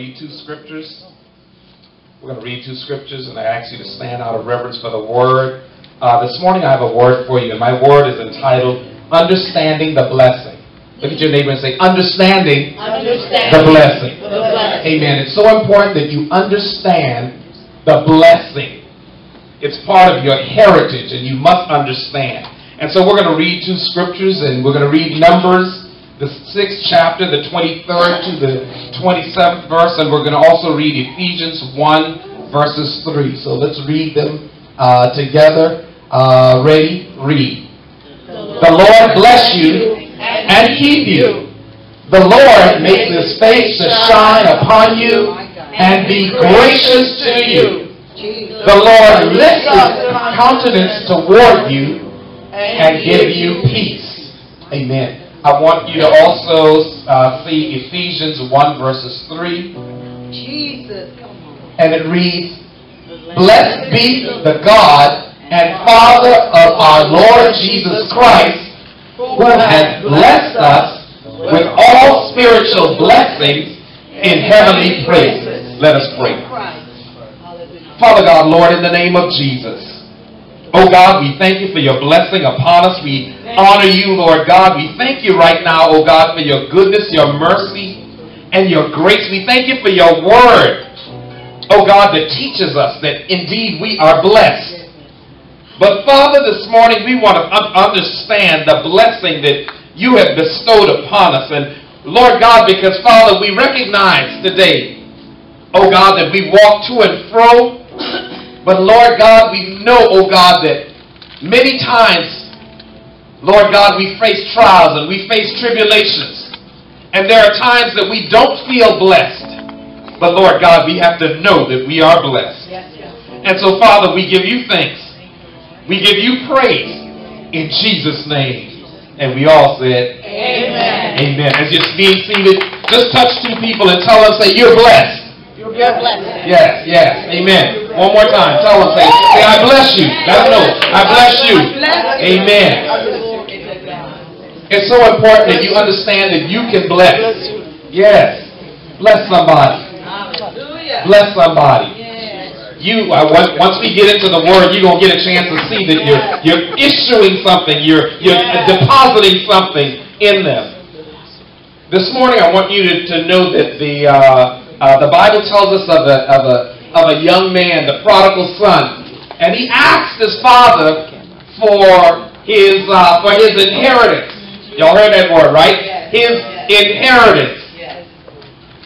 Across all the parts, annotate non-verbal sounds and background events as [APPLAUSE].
read two scriptures. We're going to read two scriptures, and I ask you to stand out of reverence for the word. Uh, this morning I have a word for you, and my word is entitled Understanding the Blessing. Look at your neighbor and say, Understanding, Understanding the blessing. the blessing. Amen. It's so important that you understand the blessing. It's part of your heritage, and you must understand. And so we're going to read two scriptures, and we're going to read Numbers, the sixth chapter, the 23rd to the 27th verse, and we're going to also read Ephesians 1, verses 3. So let's read them uh, together. Uh, ready? Read. The Lord bless you and keep you. The Lord make his face to shine upon you and be gracious to you. The Lord lift his countenance toward you and give you peace. Amen. I want you to also uh, see Ephesians 1 verses 3. Jesus. And it reads, Blessed be the God and Father of our Lord Jesus Christ, who has blessed us with all spiritual blessings in heavenly places. Let us pray. Father God, Lord, in the name of Jesus. Oh God, we thank you for your blessing upon us. We honor you, Lord God. We thank you right now, oh God, for your goodness, your mercy, and your grace. We thank you for your word, oh God, that teaches us that indeed we are blessed. But Father, this morning we want to un- understand the blessing that you have bestowed upon us. And Lord God, because Father, we recognize today, oh God, that we walk to and fro. But Lord God, we know, oh God, that many times, Lord God, we face trials and we face tribulations. And there are times that we don't feel blessed. But Lord God, we have to know that we are blessed. Yes, yes. And so, Father, we give you thanks. We give you praise in Jesus' name. And we all said, Amen. Amen. As you're being seated, just touch two people and tell them, say, You're blessed. You're blessed. Yes, yes. Amen. One more time. Tell them, say, say I bless you. Let them know. I bless you. Amen. It's so important that you understand that you can bless. Yes. Bless somebody. Bless somebody. You, uh, once once we get into the Word, you're going to get a chance to see that you're, you're issuing something, you're, you're depositing something in them. This morning, I want you to, to know that the, uh, uh, the Bible tells us of a, of, a, of a young man, the prodigal son, and he asked his father for his, uh, for his inheritance. Y'all heard that word, right? His inheritance. Yes.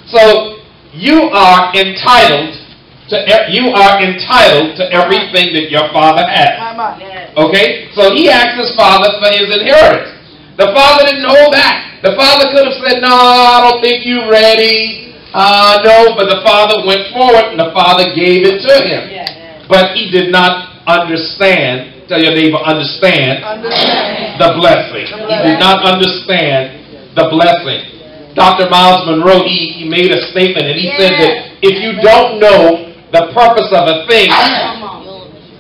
So you are entitled to you are entitled to everything that your father has. Yes. Okay? So he asked his father for his inheritance. The father didn't know that. The father could have said, "No, I don't think you're ready." Uh, no, but the father went forward and the father gave it to him. Yes. But he did not understand. Tell your neighbor, understand Understand. the blessing. He did not understand the blessing. Dr. Myles Munroe, he, he made a statement and he said that if you don't know the purpose of a thing,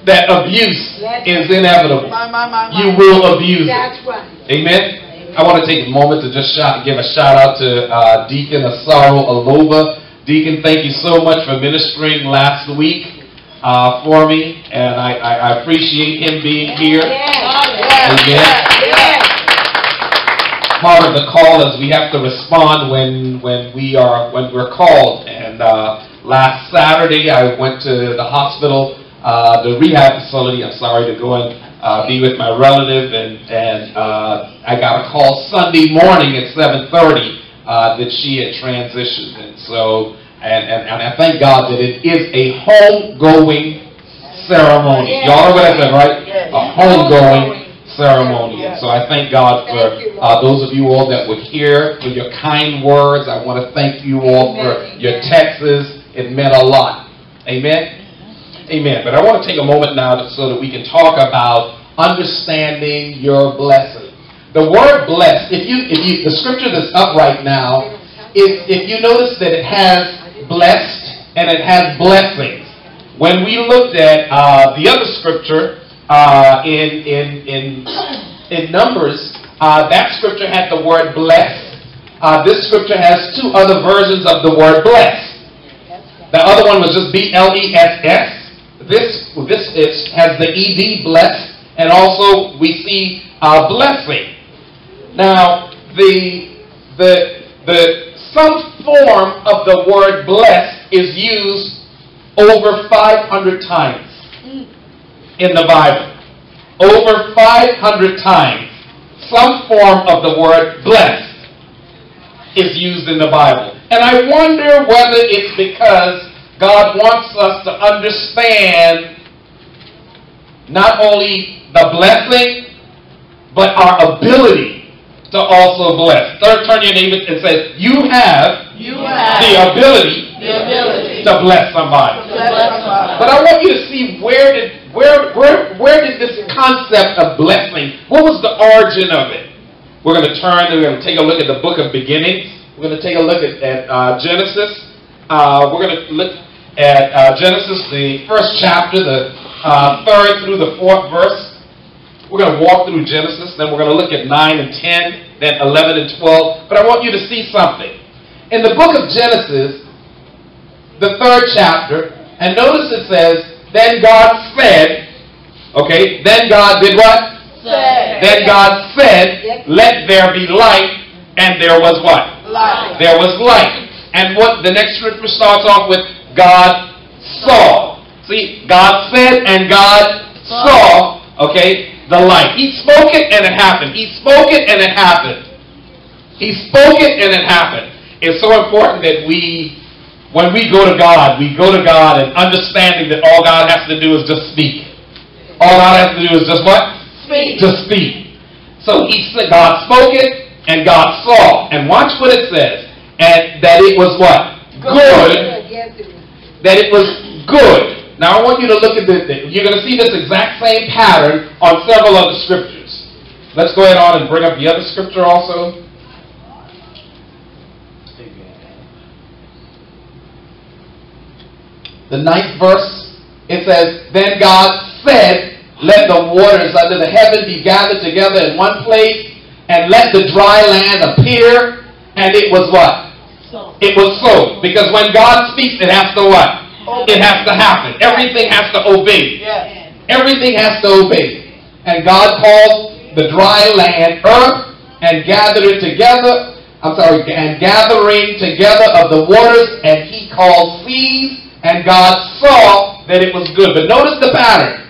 that abuse is inevitable. My, my, my, You will abuse it. Right. Amen. I want to take a moment to just shout, give a shout out to uh, Deacon Asaro Alova. Deacon, thank you so much for ministering last week uh, for me, and I, I, I appreciate him being here. Yes. part of the call is we have to respond when when we are when we're called. And uh, last Saturday, I went to the hospital, uh, the rehab facility. I'm sorry to go and uh, be with my relative, and and uh, I got a call Sunday morning at 7:30 uh, that she had transitioned, and so. And, and, and I thank God that it is a homegoing ceremony. Y'all know what I said, right? A homegoing ceremony. And so I thank God for uh, those of you all that were here, for your kind words. I want to thank you all for your texts. It meant a lot. Amen? Amen. But I want to take a moment now so that we can talk about understanding your blessing. The word blessed, if you, if you, the scripture that's up right now, if, if you notice that it has blessed and it has blessings. When we looked at uh, the other scripture uh, in, in, in, in Numbers, uh, that scripture had the word blessed. Uh, this scripture has two other versions of the word blessed. The other one was just B-L-E-S-S. This, this is, has the ED, blessed, and also we see uh, blessing. Now, the, the, the, some form of the word blessed is used over 500 times in the Bible. Over 500 times, some form of the word blessed is used in the Bible. And I wonder whether it's because God wants us to understand not only the blessing, but our ability to also bless. Third, turn your neighbor and say, You have, You have the ability the ability to bless somebody. to bless somebody. But I want you to see where did where where where did this concept of blessing? What was the origin of it? We're going to turn. We're going to take a look at the book of beginnings. We're going to take a look at, at uh, Genesis. Uh, we're going to look at uh, Genesis, the first chapter, the uh, third through the fourth verse. We're going to walk through Genesis. Then we're going to look at nine and ten, then eleven and twelve. But I want you to see something in the book of Genesis the third chapter, and notice it says, Then God said, okay, then God did what? Say. Then God said, Let there be light, and there was what? Life. There was light. And what the next scripture starts off with, God saw. See, God said and God saw, okay, the light. He spoke it and it happened. He spoke it and it happened. He spoke it and it happened. It's so important that we when we go to God, we go to God and understanding that all God has to do is just speak. All God has to do is just what? Speak. To speak. So he said, God spoke it and God saw. And watch what it says. And that it was what? Good. That it was good. Now I want you to look at this. You're going to see this exact same pattern on several other scriptures. Let's go ahead on and bring up the other scripture also. the ninth verse, it says, Then God said, Let the waters under the heaven be gathered together in one place, and let the dry land appear. And it was what? So. It was so. Because when God speaks, it has to what? It has to happen. Everything has to obey. Yes. Everything has to obey. And God called the dry land earth and gathered it together. I'm sorry, and gathering together of the waters, and he called seas and God saw that it was good. But notice the pattern.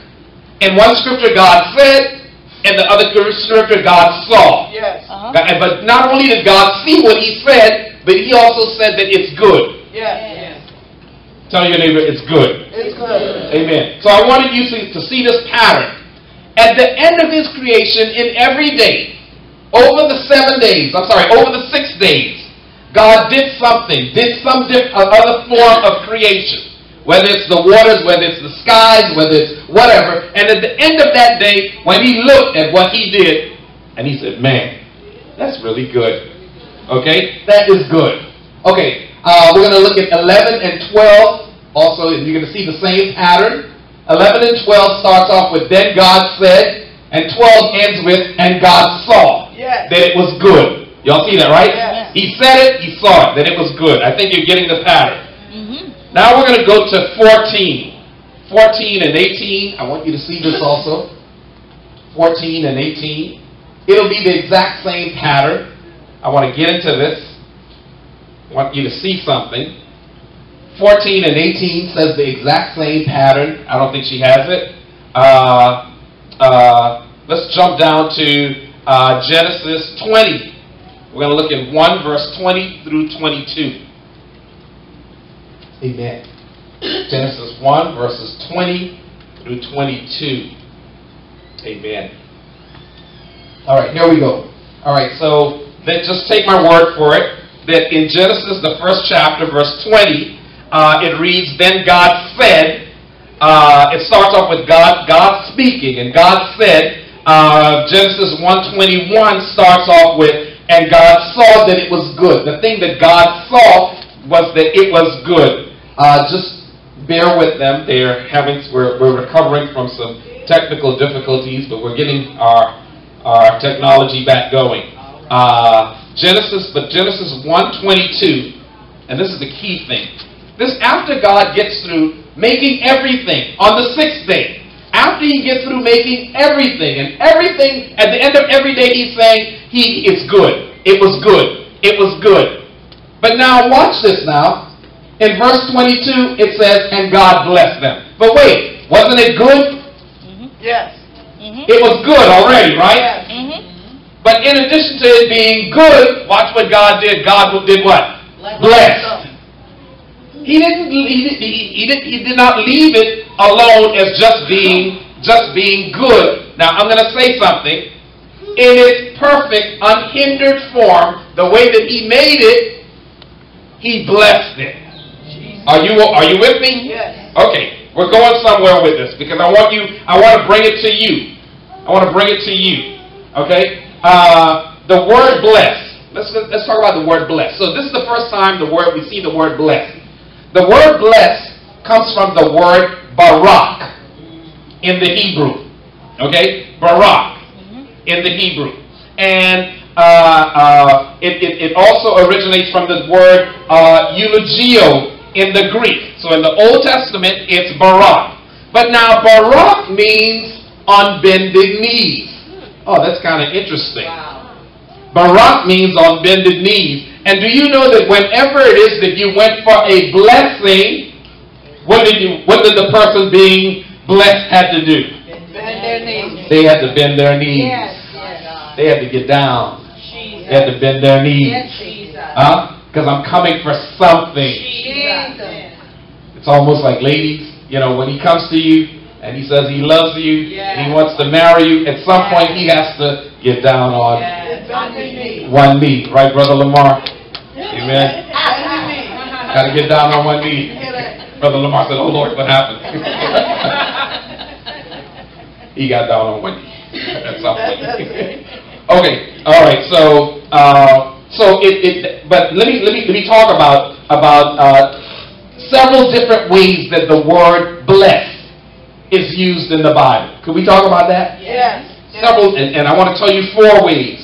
In one scripture, God said, in the other scripture, God saw. Yes. Uh-huh. But not only did God see what He said, but He also said that it's good. Yes. Tell your neighbor it's good. It's good. Amen. So I wanted you to, to see this pattern. At the end of His creation, in every day, over the seven days, I'm sorry, over the six days, God did something, did some diff- uh, other form of creation. Whether it's the waters, whether it's the skies, whether it's whatever. And at the end of that day, when he looked at what he did, and he said, man, that's really good. Okay? That is good. Okay, uh, we're going to look at 11 and 12. Also, you're going to see the same pattern. 11 and 12 starts off with, then God said, and 12 ends with, and God saw Yes. that it was good. Y'all see that, right? Yes. He said it, he saw it, that it was good. I think you're getting the pattern. Now we're going to go to 14. 14 and 18. I want you to see this also. 14 and 18. It'll be the exact same pattern. I want to get into this. I want you to see something. 14 and 18 says the exact same pattern. I don't think she has it. Uh, uh, let's jump down to uh, Genesis 20. We're going to look at 1 verse 20 through 22. Amen. Genesis 1 verses 20 through 22. Amen. All right, here we go. All right, so then just take my word for it that in Genesis, the first chapter, verse 20, uh, it reads, Then God said, uh, it starts off with God, God speaking, and God said, uh, Genesis 121 starts off with, and God saw that it was good. The thing that God saw was that it was good. Uh, just bear with them. They're having, we're, we're recovering from some technical difficulties, but we're getting our, our technology back going. Uh, Genesis, but Genesis 122, and this is the key thing. This after God gets through making everything on the sixth day. After he gets through making everything and everything at the end of every day he's saying he it's good. It was good. It was good. But now watch this now. In verse 22 it says and God blessed them. But wait, wasn't it good? Yes. It was good already, right? Yes. Mm-hmm. But in addition to it being good, watch what God did. God did what? Blessed. He didn't. He, did- he, he did. He did not leave it alone as just being just being good. Now I'm going to say something. In its perfect, unhindered form, the way that He made it, He blessed it. Are you Are you with me? Yes. Okay, we're going somewhere with this because I want you. I want to bring it to you. I want to bring it to you. Okay. Uh, the word bless. Let's let's talk about the word bless. So this is the first time the word we see the word bless. The word bless comes from the word barak in the Hebrew. Okay, barak in the Hebrew, and uh, uh, it, it, it also originates from the word uh, eulogeo in the Greek. So in the Old Testament, it's barak. But now barak means on bended knees. Oh, that's kind of interesting. Barak means on bended knees. And do you know that whenever it is that you went for a blessing, what did you what did the person being blessed had to do? Bend their knees. They had to bend their knees. Yes. They had to get down. Jesus. They had to bend their knees. Jesus. Huh? Because I'm coming for something. Jesus. It's almost like ladies, you know, when he comes to you and he says he loves you, and he wants to marry you, at some point he has to get down on Bend one knee. Right, Brother Lamar? Amen. Bend their knees. Got to get down on one knee. Brother Lamar said, Oh Lord, what happened? [LAUGHS] he got down on one knee. [LAUGHS] That's something. Okay, all right. So, uh, so it, it. But let me let me let me talk about about uh, several different ways that the word bless is used in the Bible. Could we talk about that? Yes. Several, and, and I want to tell you four ways.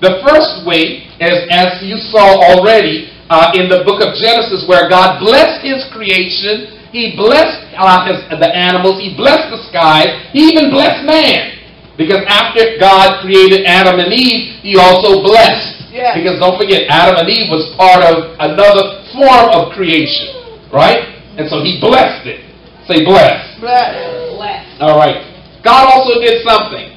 The first way is, as you saw already uh, in the book of Genesis, where God blessed His creation, He blessed uh, his, the animals, He blessed the sky, He even blessed man. Because after God created Adam and Eve, He also blessed. Yes. Because don't forget, Adam and Eve was part of another form of creation, right? And so He blessed it. Say blessed. Bless. Blessed. All right. God also did something.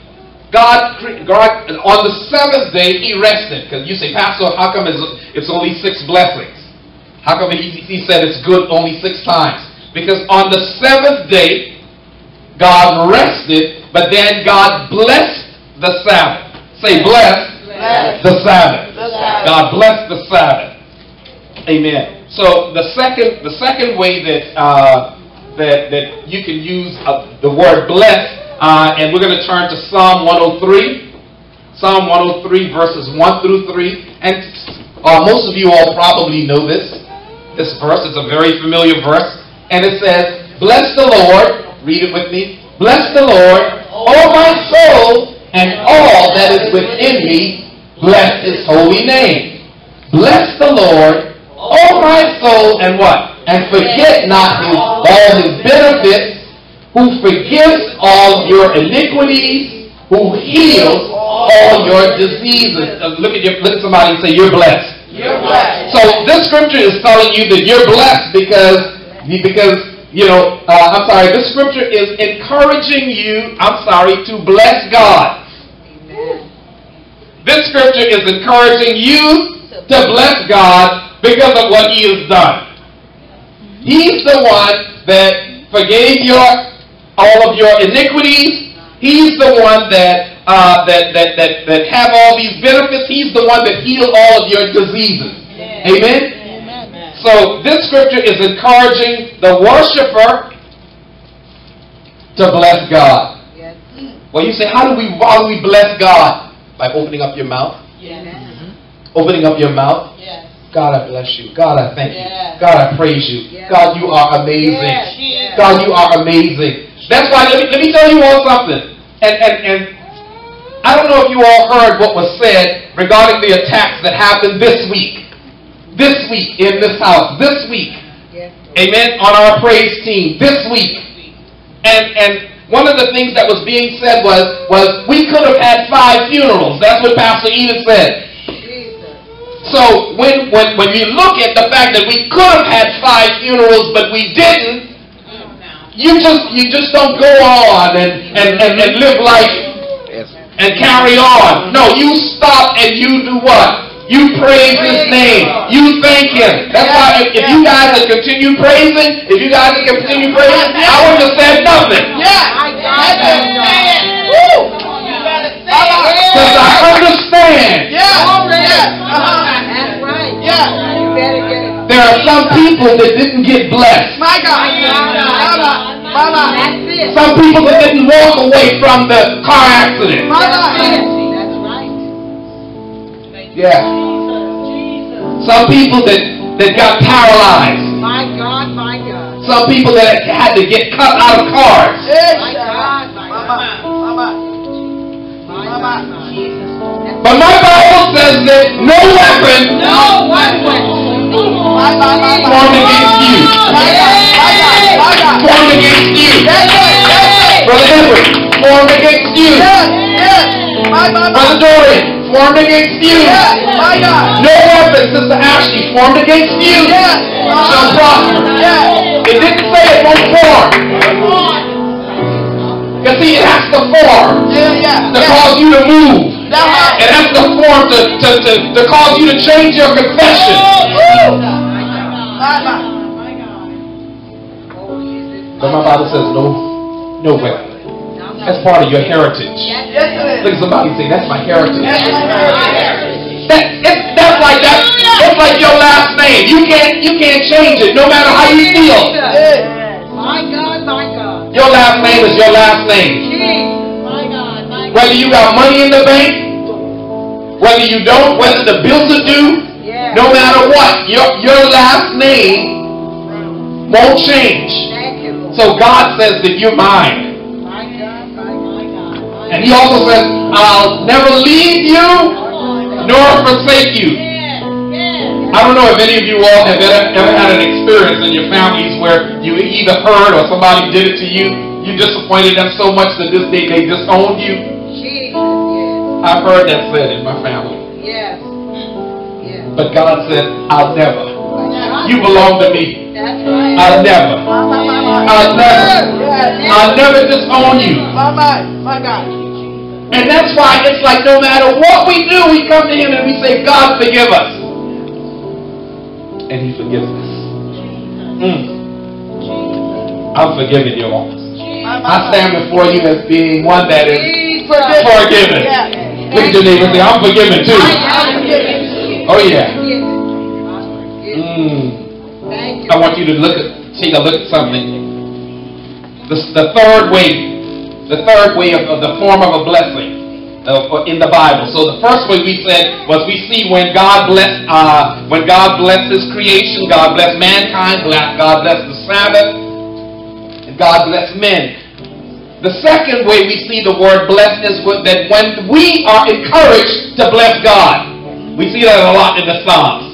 God, God on the seventh day He rested. Because you say, Pastor, how come it's, it's only six blessings? How come he, he said it's good only six times? Because on the seventh day, God rested, but then God blessed the Sabbath. Say, bless Bless. the Sabbath. The Sabbath. God bless the Sabbath. Amen. So the second, the second way that uh, that that you can use uh, the word bless, uh, and we're going to turn to Psalm 103, Psalm 103 verses 1 through 3, and uh, most of you all probably know this. This verse It's a very familiar verse, and it says, "Bless the Lord." Read it with me. Bless the Lord, O my soul, and all that is within me. Bless His holy name. Bless the Lord, O my soul, and what? And forget not his, all his benefits, who forgives all your iniquities, who heals all your diseases. Uh, Look at your, look at somebody and say, "You're blessed." You're blessed. So this scripture is telling you that you're blessed because because you know uh, I'm sorry. This scripture is encouraging you. I'm sorry to bless God. This scripture is encouraging you to bless God because of what He has done. He's the one that forgave your all of your iniquities. He's the one that uh, that, that that that have all these benefits. He's the one that healed all of your diseases. Amen. Amen. So this scripture is encouraging the worshiper to bless God. Yes. Well, you say, how do we how do we bless God? By opening up your mouth. Yes. Mm-hmm. Opening up your mouth. Yes. God, I bless you. God, I thank you. God, I praise you. Yes. God, you are amazing. Yes. God, you are amazing. That's why let me, let me tell you all something. And, and, and I don't know if you all heard what was said regarding the attacks that happened this week. This week in this house. This week. Yes. Amen. On our praise team this week. And and one of the things that was being said was was we could have had five funerals. That's what Pastor Eden said. Jesus. So when when when you look at the fact that we could have had five funerals but we didn't, you just you just don't go on and and, and, and live life and carry on. No, you stop and you do what? You praise His name. You thank Him. That's why if, if you guys have continued praising, if you guys have continued praising, I wouldn't have said nothing. Yeah. My God, it. Woo. You better say it. Because I understand Yeah. Yeah. Uh-huh. That's right. Yeah. You better get it. there are some people that didn't get blessed. My God. Baba. Baba. That's it. Some people that didn't walk away from the car accident. Baba. That's right. Yeah. Jesus. Some people that, that got paralyzed. My God, my God. Some people that had to get cut out of cars. Yes. My God, my God. Baba. My Baba. God, my Jesus. But my Bible says that no weapon No weapon. My God. My formed against you. My God. My God. My God. Formed against you. Yes, sir. Yes, sir. Brother Edward, formed against you. Yes. Yes. My God. Brother Dorian, formed against you. Yes. No weapon, Sister Ashley, formed against you Yes. shall prosper. Yes. It didn't say it won't form. You see, it has to form Yeah. Yeah. to Yeah. cause you to move. It has to form to, to, to, to cause you to change your confession. God. But my Bible says no, no weapon. That's part of your heritage. Look at somebody say, that's my heritage. That, it's, that's like that. It's like your last name. You can't you can't change it no matter how you feel. My God, my God. Your last name is your last name. My God, my God. Whether you got money in the bank, whether you don't, whether the bills are due, no matter what, your your last name won't change. Thank you, Lord. So God says that you're mine. And he also says, I'll never leave you nor forsake you. I don't know if any of you all have ever, had an experience in your families where you either heard or somebody did it to you. You disappointed them so much that this day they disowned you. I've heard that said in my family. Yes. Yes. But God said, I'll never. You belong to me. Right. I'll never. I'll never. I'll never disown you. My God. My God. And that's why it's like no matter what we do, we come to Him and we say, God, forgive us. And He forgives us. Mm. I'm forgiving you all. I stand before you as being one that is forgiven. Yeah. Look at your neighbor and say, I'm forgiven too. Oh yeah. Mm. I want you to look at, take a look at something. The, the third way, the third way of, of the form of a blessing uh, in the Bible. So the first way we said was we see when God blessed, uh, when God blesses creation, God bless mankind, God bless the Sabbath, and God bless men. The second way we see the word blessed is that when we are encouraged to bless God. We see that a lot in the Psalms.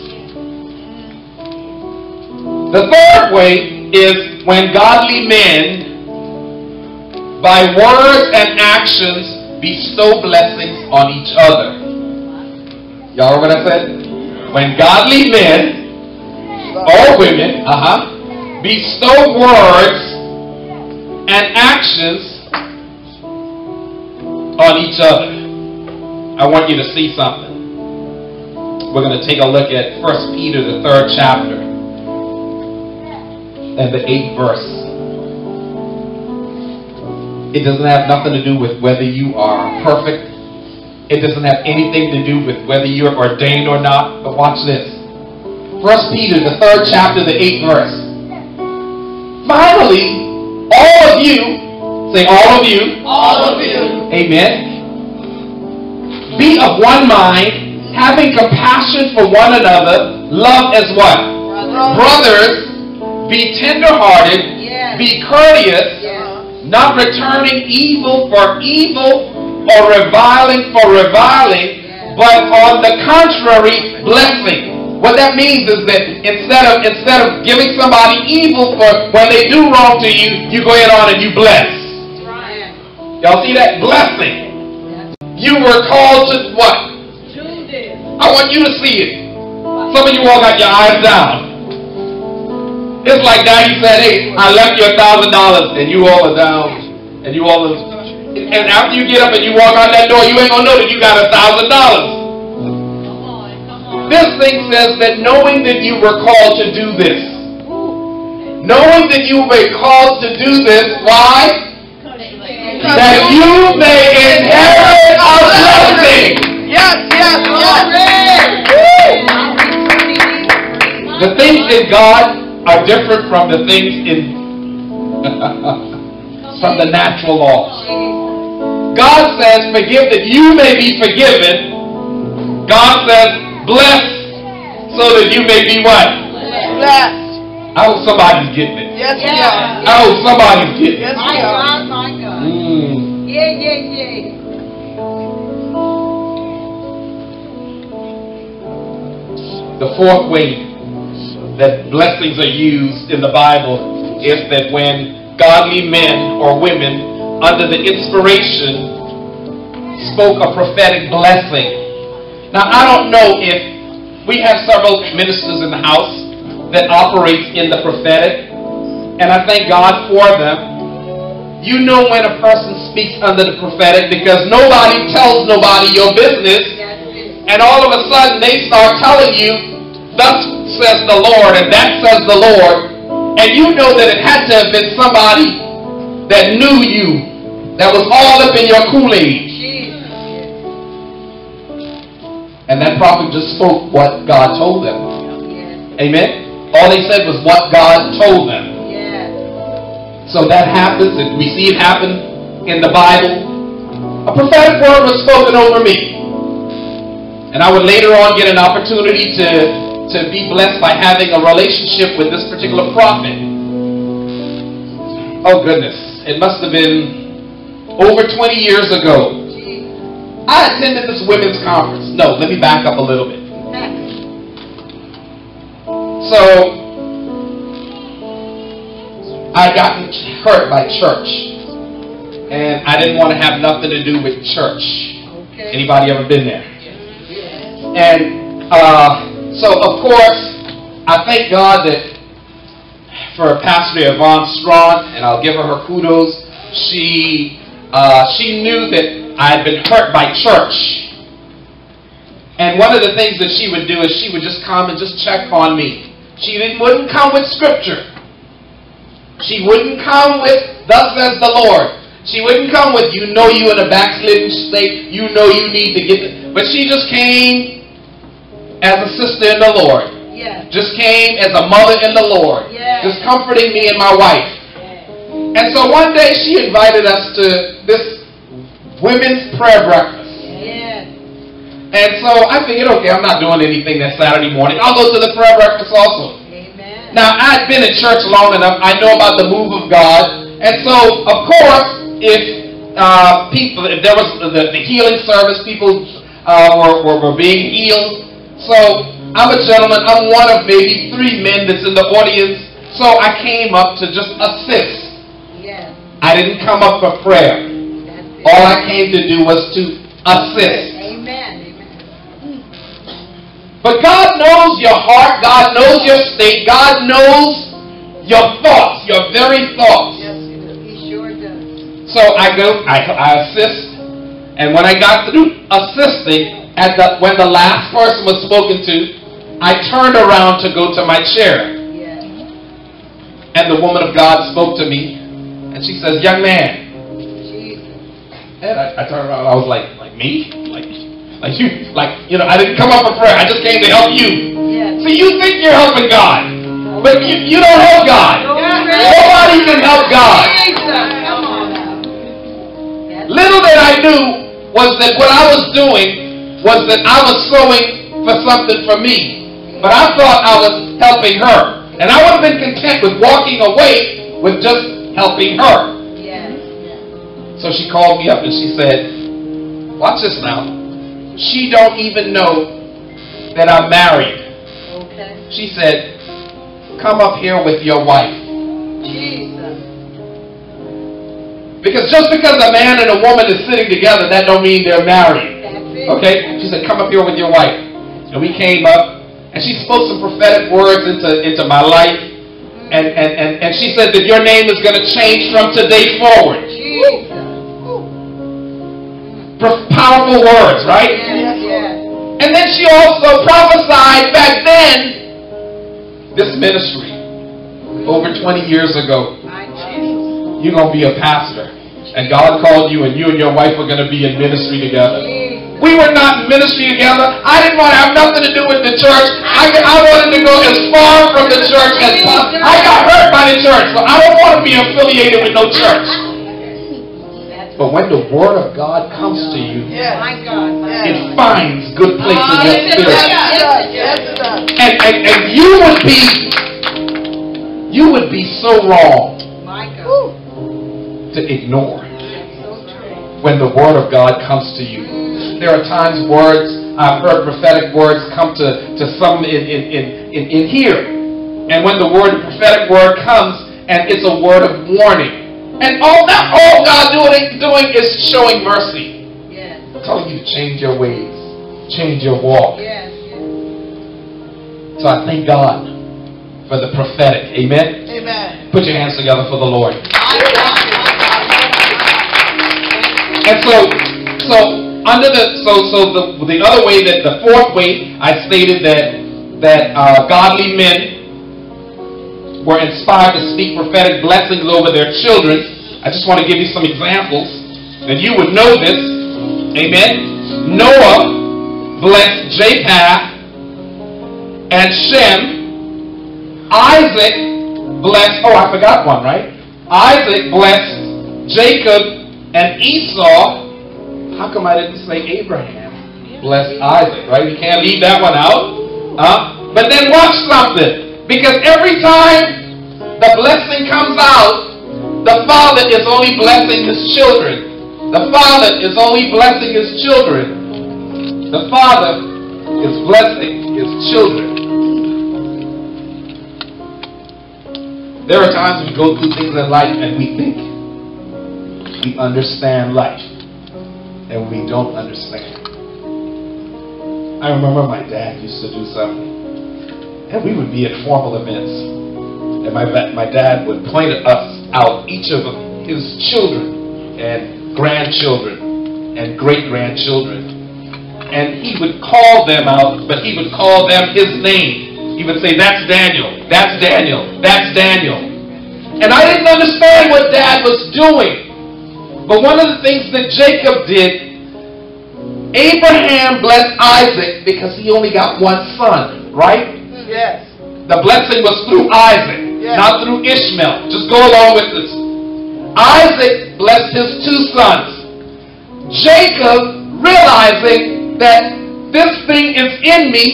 The third way is when godly men, by words and actions, bestow blessings on each other. Y'all heard what I said? When godly men or women, uh-huh, bestow words and actions on each other. I want you to see something. We're going to take a look at 1 Peter, the third chapter and the eighth verse. It doesn't have nothing to do with whether you are perfect. It doesn't have anything to do with whether you're ordained or not. But watch this. First Peter, the third chapter, the eighth verse. Finally, all of you, say all of you, All of you. Amen. Be of one mind, having compassion for one another. Love as what? Brothers, be tenderhearted, Yes. be courteous, Yes. Not returning evil for evil or reviling for reviling, but on the contrary, blessing. What that means is that instead of instead of giving somebody evil for when they do wrong to you, you go ahead on and you bless. Y'all see that blessing? You were called to what? I want you to see it. Some of you all got your eyes down. It's like Daddy said, "Hey, I left you a thousand dollars," and you all are down, and you all are. And after you get up and you walk out that door, you ain't gonna know that you got a thousand dollars. Come on, come on. This thing says that knowing that you were called to do this, knowing that you were called to do this, why? That you may inherit a blessing. Yes, yes, yes. The things in God are different from the things in [LAUGHS] from the natural laws. God says, forgive that you may be forgiven. God says, bless so that you may be what? Blessed. I hope somebody's getting it. Yes, we Yeah. are. I hope somebody's getting it. Yes, My we are. God, my God. Mm. Yeah, yeah, yeah. The fourth way that blessings are used in the Bible is that when godly men or women, under the inspiration, spoke a prophetic blessing. Now, I don't know if we have several ministers in the house that operates in the prophetic, and I thank God for them. You know when a person speaks under the prophetic because nobody tells nobody your business. And all of a sudden they start telling you, thus says the Lord, and that says the Lord. And you know that it had to have been somebody that knew you, that was all up in your Kool-Aid. And that prophet just spoke what God told them. Amen? All they said was what God told them. So that happens, and we see it happen in the Bible. A prophetic word was spoken over me. And I would later on get an opportunity to, to be blessed by having a relationship with this particular prophet. Oh, goodness. It must have been over 20 years ago. I attended this women's conference. No, let me back up a little bit. So, I gotten hurt by church. And I didn't want to have nothing to do with church. Okay. Anybody ever been there? And uh, so, of course, I thank God that for Pastor Yvonne Strawn, and I'll give her her kudos. She uh, she knew that I had been hurt by church. And one of the things that she would do is she would just come and just check on me. She didn't, wouldn't come with scripture. She wouldn't come with, thus says the Lord. She wouldn't come with, you know you in a backslidden state, you know you need to get, the, but she just came as a sister in the Lord. Yes. Just came as a mother in the Lord. Yes. Just comforting me and my wife. Yes. And so one day she invited us to this women's prayer breakfast. Yes. And so I figured, okay, I'm not doing anything that Saturday morning. I'll go to the prayer breakfast also. Amen. Now, I'd been in church long enough. I know about the move of God. And so, of course, if uh, people, if there was the, the healing service, people uh, were, were, were being healed. So, I'm a gentleman. I'm one of maybe three men that's in the audience. So, I came up to just assist. Yes. I didn't come up for prayer. All I came to do was to assist. Amen. Amen. But God knows your heart. God knows your state. God knows your thoughts, your very thoughts. Yes, he does. He sure does. So I go, I, I assist, and when I got through assisting, at the when the last person was spoken to, I turned around to go to my chair, and the woman of God spoke to me, and she says, "Young man," Jesus. and I, I turned around, I was like, "Like me? Like, like you? Like you know? I didn't come up for prayer. I just came to help you. Yes. See, you think you're helping God, but you, you don't help God. Nobody can help God." Jesus. Come on now. That's Little that I knew was that what I was doing was that I was sowing for something for me. But I thought I was helping her. And I would have been content with walking away with just helping her. Yes. So she called me up and she said, Watch this now. She don't even know that I'm married. Okay. She said, come up here with your wife. Jesus. Because just because a man and a woman is sitting together, that don't mean they're married. Okay? She said, come up here with your wife. And we came up, and she spoke some prophetic words into, into my life. And, and, and, and she said that your name is going to change from today forward. Powerful words, right? Yes, yes. And then she also prophesied back then this ministry over 20 years ago. You're going to be a pastor. And God called you, and you and your wife are going to be in ministry together. Jesus. We were not in ministry together. I didn't want to have nothing to do with the church. I, I wanted to go as far from the church as possible. I got hurt by the church, so I don't want to be affiliated with no church. But when the Word of God comes to you, Yes. my God. My it finds good place in your spirit. does. Yes, it does. And, and, and you would be, you would be so wrong to ignore That's so true. when the Word of God comes to you. There are times words, I've heard prophetic words come to, to some in, in, in, in, here. And when the word, prophetic word comes, and it's a word of warning. And all that all God doing, doing is showing mercy. Yes. Telling you to change your ways, change your walk. Yes. Yes. So I thank God for the prophetic. Amen. Amen. Put your hands together for the Lord. And so, so under the so so the the other way that the fourth way I stated that that uh, godly men were inspired to speak prophetic blessings over their children. I just want to give you some examples, and you would know this. Amen. Noah blessed Japheth and Shem. Isaac blessed. Oh, I forgot one, right? Isaac blessed Jacob and Esau. How come I didn't say Abraham? Blessed Isaac, right? You can't leave that one out. Huh? But then watch something. Because every time the blessing comes out, the father is only blessing his children. The father is only blessing his children. The father is blessing his children. There are times we go through things in life and we think we understand life and we don't understand. I remember my dad used to do something, and we would be at formal events, and my my dad would point us out, each of his children and grandchildren and great grandchildren, and he would call them out, but he would call them his name. He would say, "That's Daniel. That's Daniel. That's Daniel." And I didn't understand what Dad was doing. But one of the things that Jacob did, Abraham blessed Isaac because he only got one son, right? Yes. The blessing was through Isaac, Yeah. not through Ishmael. Just go along with this. Isaac blessed his two sons. Jacob, realizing that this thing is in me,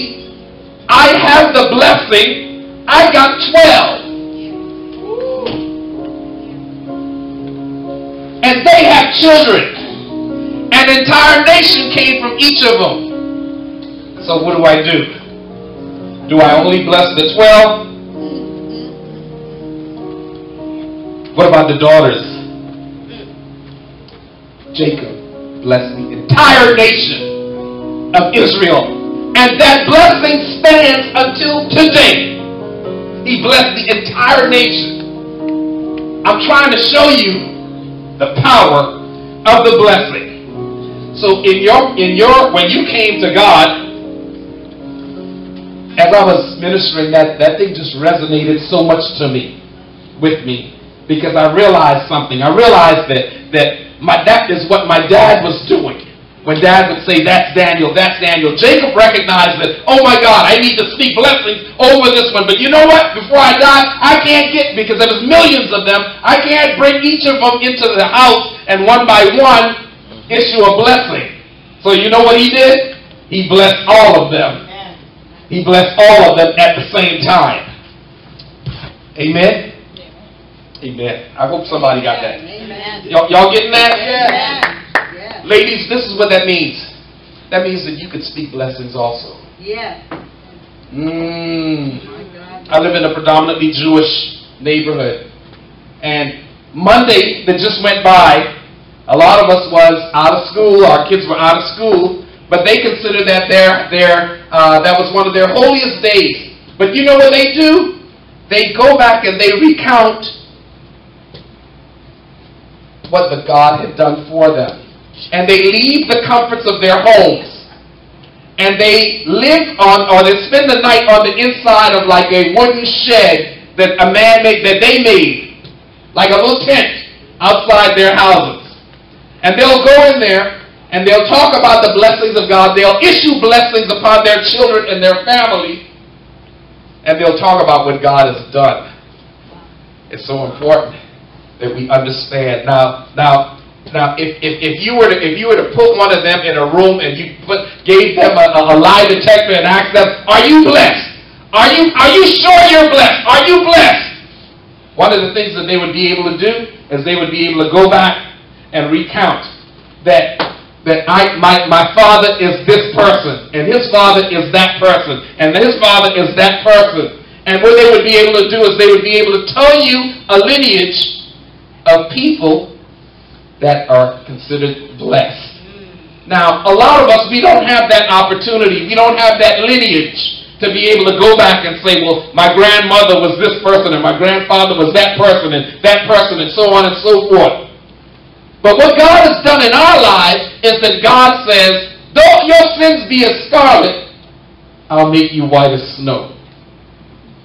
I have the blessing, I got 12. They have children. An entire nation came from each of them. So what do I do? Do I only bless the 12? What about the daughters? Jacob blessed the entire nation of Israel. And that blessing stands until today. He blessed the entire nation. I'm trying to show you the power of the blessing. So in your in your when you came to God, as I was ministering, that, that thing just resonated so much to me, with me, because I realized something. I realized that that my that is what my dad was doing. When dad would say, That's Daniel, that's Daniel. Jacob recognized that, oh my God, I need to speak blessings over this one. But you know what? Before I die, I can't get because there was millions of them. I can't bring each of them into the house and one by one issue a blessing. So you know what he did? He blessed all of them. He blessed all of them at the same time. Amen? Amen. I hope somebody got that. Amen. Y'all, getting that? Amen. Ladies, this is what that means. That means that you could speak blessings also. Yeah. Mm. I live in a predominantly Jewish neighborhood. And Monday that just went by, a lot of us was out of school, our kids were out of school, but they consider that their, their, uh, that was one of their holiest days. But you know what they do? They go back and they recount what the God had done for them. And they leave the comforts of their homes. And they live on, or they spend the night on the inside of like a wooden shed that a man made, that they made. Like a little tent outside their houses. And they'll go in there and they'll talk about the blessings of God. They'll issue blessings upon their children and their family. And they'll talk about what God has done. It's so important that we understand. Now, now, now, if, if, if you were to if you were to put one of them in a room and you put gave them a, a, a lie detector and asked them, "Are you blessed? Are you are you sure you're blessed? Are you blessed?" One of the things that they would be able to do is they would be able to go back and recount that that I my my father is this person and his father is that person and his father is that person. And what they would be able to do is they would be able to tell you a lineage of people that are considered blessed. Now, a lot of us, we don't have that opportunity. We don't have that lineage to be able to go back and say, well, my grandmother was this person and my grandfather was that person and that person and so on and so forth. But what God has done in our lives is that God says, though your sins be as scarlet, I'll make you white as snow.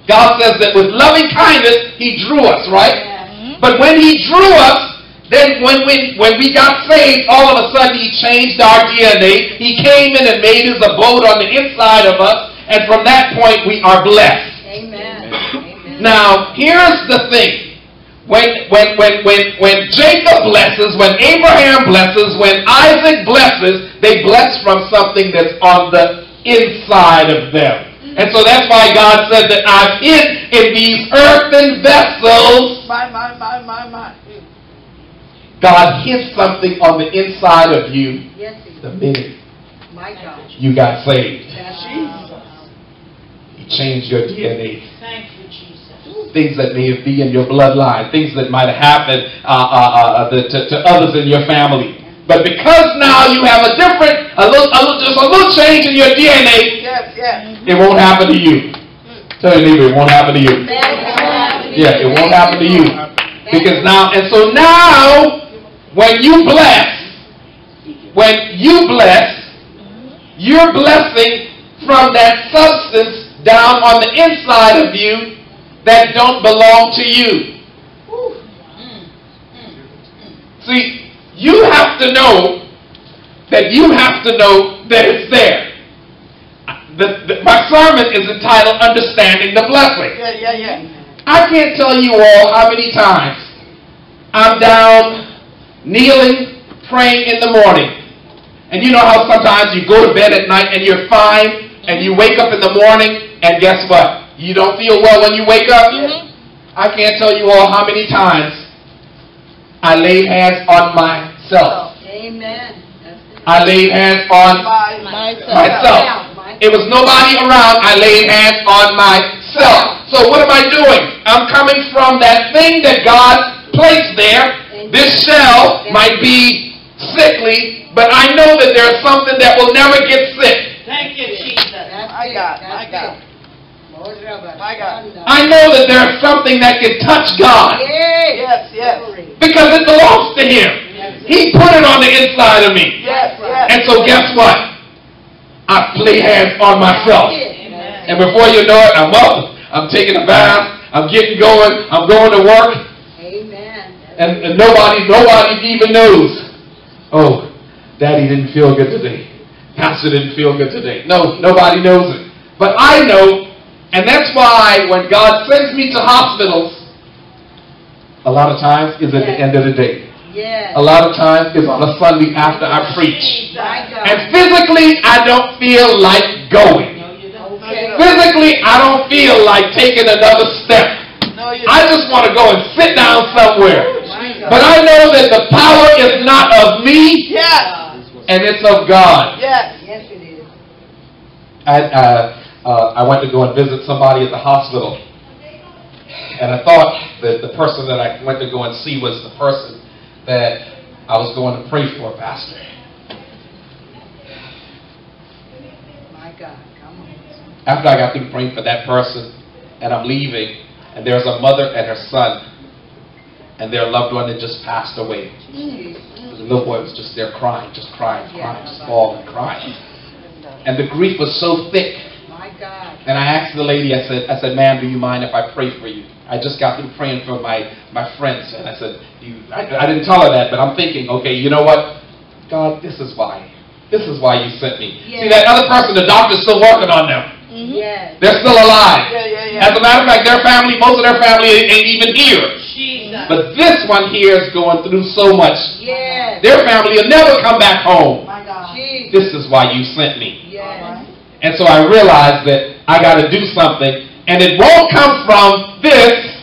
God says that with loving kindness, He drew us, right? Yes. But when He drew us, then when we, when we got saved, all of a sudden He changed our DNA. He came in and made His abode on the inside of us. And from that point, we are blessed. Amen. Amen. Now, here's the thing. When, when, when, when, when Jacob blesses, when Abraham blesses, when Isaac blesses, they bless from something that's on the inside of them. And so that's why God said that I've hid in these earthen vessels. My, my, my, my, my. God hid something on the inside of you Yes, the minute My God. you got saved. That's Jesus. He changed your DNA. Thank you, Jesus. things that may be in your bloodline, things that might have happened uh, uh, uh, to, to others in your family. But because now you have a different, a little, a little, just a little change in your DNA, Yes, yes. it won't happen to you. Tell your neighbor, it won't happen to you. Yeah, it won't happen to you. Because now, and so now, when you bless, when you bless, you're blessing from that substance down on the inside of you that don't belong to you. See, you have to know that you have to know that it's there. The, the, my sermon is entitled Understanding the Blessing. Yeah, yeah, yeah. I can't tell you all how many times I'm down, kneeling, praying in the morning. And you know how sometimes you go to bed at night and you're fine, and you wake up in the morning, and guess what? You don't feel well when you wake up? Mm-hmm. I can't tell you all how many times I laid hands on myself. Amen. I laid hands on My, myself. It was nobody around. I laid hands on myself. So what am I doing? I'm coming from that thing that God placed there. This shell might be sickly, but I know that there's something that will never get sick. Thank you, Jesus. That's My it. God, That's my God. it. My God. I know that there's something that can touch God Yay. Yes, yes. Because it belongs to Him. He put it on the inside of me. Yes, yes. And so guess what? I lay hands on myself. Amen. And before you know it, I'm up. I'm taking a bath. I'm getting going. I'm going to work. Amen. And, and nobody, nobody even knows. Oh, Daddy didn't feel good today. Pastor didn't feel good today. No, nobody knows it. But I know, and that's why when God sends me to hospitals, a lot of times is at the end of the day. Yes. A lot of times is on a Sunday after I preach. My God. And physically, I don't feel like going. No, you don't. Okay. Physically, I don't feel like taking another step. No, you I just want to go and sit down somewhere. But I know that the power is not of me, Yes, and it's of God. yes. Yes, it is. I, uh, uh, I went to go and visit somebody at the hospital. And I thought that the person that I went to go and see was the person that I was going to pray for, Pastor. My God, come on. After I got through praying for that person, and I'm leaving, and there's a mother and her son, and their loved one had just passed away. The little boy was just there crying, just crying, crying, just bawling, crying. And the grief was so thick. My God. And I asked the lady, I said, I said, ma'am, do you mind if I pray for you? I just got through praying for my, my friends. And I said, you, I, I didn't tell her that, but I'm thinking, okay, you know what? God, this is why. This is why you sent me. See, that other person, the doctor's still working on them. Mm-hmm. Yes. They're still alive. Yeah, yeah, yeah. As a matter of fact, their family, most of their family ain't even here. Jesus. But this one here is going through so much. Yes. Their family will never come back home. My God. Jesus. This is why you sent me. Yes. And so I realized that I got to do something, and it won't come from this,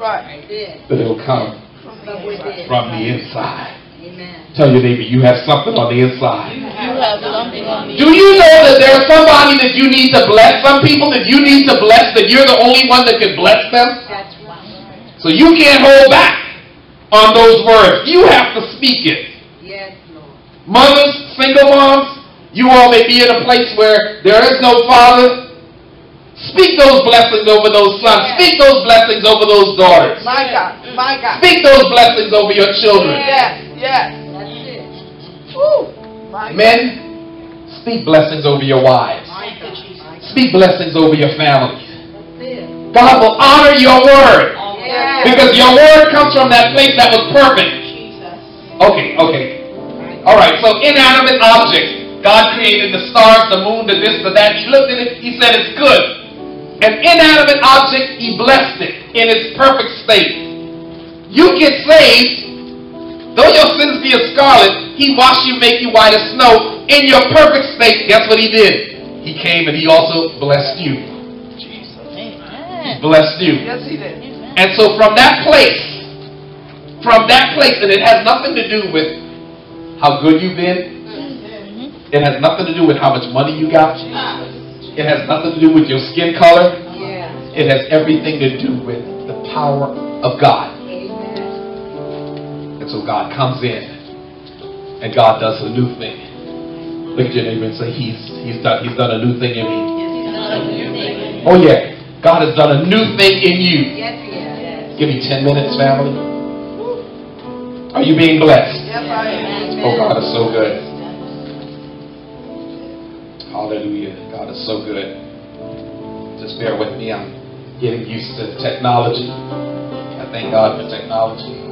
Right. But it'll come But we from the inside. Amen. Tell your neighbor you have something on the inside. You have something on me. Do you know that there's somebody that you need to bless? Some people that you need to bless, that you're the only one that can bless them? That's right. So you can't hold back on those words. You have to speak it. Yes, Lord. Mothers, single moms, you all may be in a place where there is no father. Speak those blessings over those sons. Speak those blessings over those daughters. My God. My God. Speak those blessings over your children. Yes. Yes. That's it. Woo. Men, speak blessings over your wives. My God. My God. Speak blessings over your families. God will honor your word because your word comes from that place that was perfect. Okay, okay. All right, so inanimate objects. God created the stars, the moon, the this, the that. He looked at it, he said it's good. An inanimate object, he blessed it in its perfect state. You get saved, though your sins be as scarlet, he washed you, make you white as snow. In your perfect state, guess what he did? He came and he also blessed you. Jesus. He Amen. blessed you. Yes, he did. And so from that place, from that place, and it has nothing to do with how good you've been. Mhm. It has nothing to do with how much money you got. It has nothing to do with your skin color. It has everything to do with the power of God. Amen. And so God comes in and God does a new thing. Look at your neighbor and say, He's He's done He's done a new thing in me. Oh yeah. God has done a new thing in you. Yes, he. Give me 10 minutes, family. Are you being blessed? Yes, I am. Oh, God is so good. Hallelujah. God is so good. Just bear with me. I'm getting used to technology. I thank God for technology.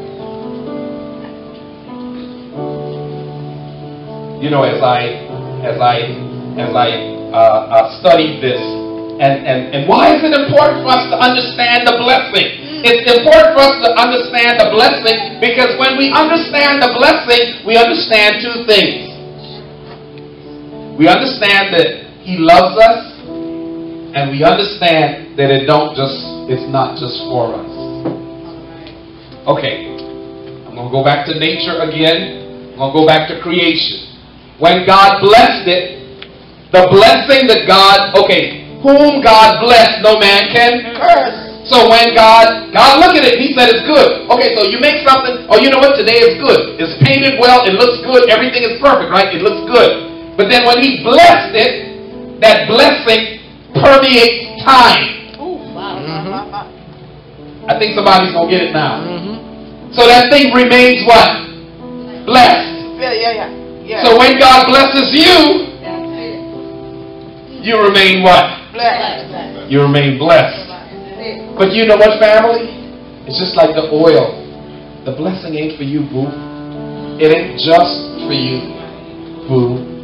You know, as I as I as I uh, uh, studied this, and, and and why is it important for us to understand the blessing? It's important for us to understand the blessing because when we understand the blessing, we understand two things. We understand that He loves us, and we understand that it don't just it's not just for us. Okay, I'm gonna go back to nature again. I'm gonna go back to creation. When God blessed it, the blessing that God okay, whom God blessed, no man can Curse. so when God, God look at it, He said it's good. Okay, so you make something, oh, you know what? Today is good. It's painted well. It looks good. Everything is perfect, right? It looks good. But then when He blessed it, that blessing permeates time. Ooh, wow. I think somebody's gonna get it now. Mm-hmm. So that thing remains what? Blessed. Yeah, yeah, yeah. So when God blesses you, you remain what? bless. You remain blessed. But you know what, family? It's just like the oil. The blessing ain't for you, boo. It ain't just for you, boo.